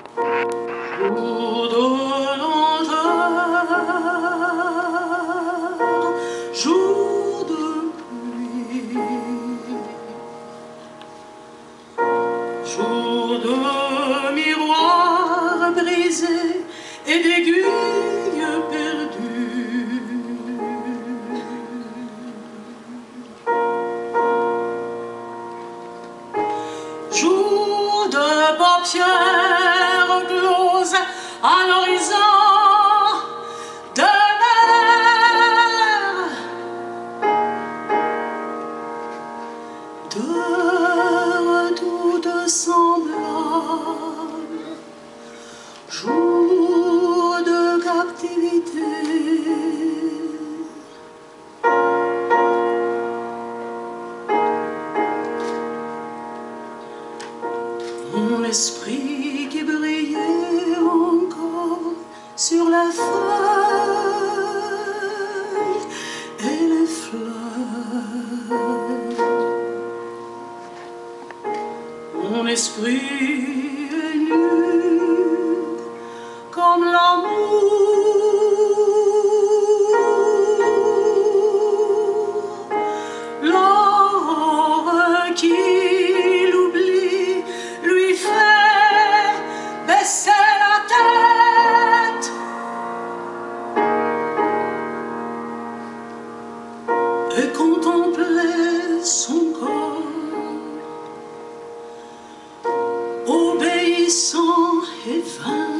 Jour de jour de pluie, jour de miroir brisé et d'aiguilles perdues, jour de papier closes à l'horizon de mer. De retour de semblable, jour sur la feuille et les fleurs. Mon esprit descend et va.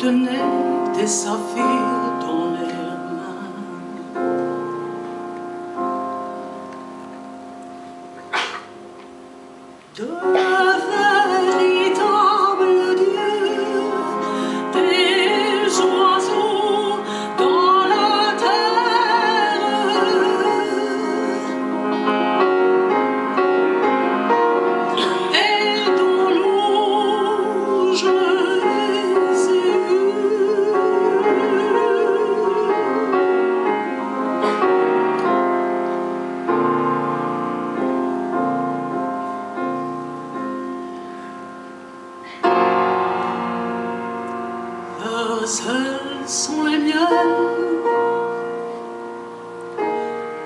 Tenait des saphirs dans les mains. De Leurs ailes sont les miennes.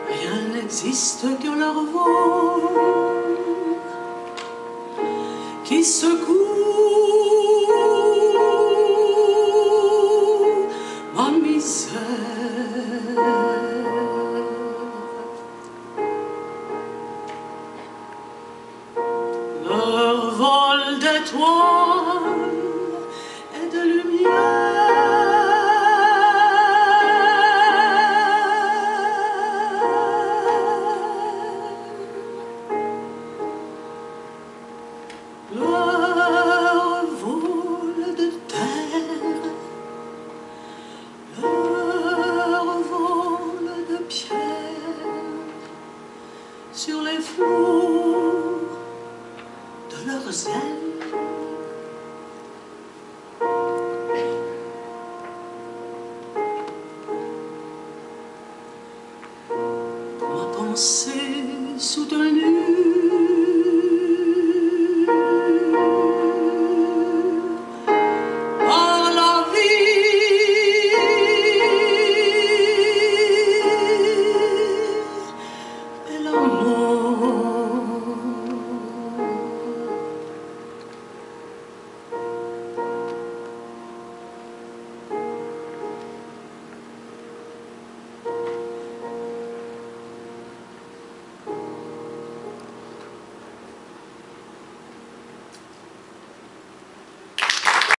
Rien n'existe que leur vol qui secoue ma misère. Leur vol d'étoiles et de lumière. danser sous ton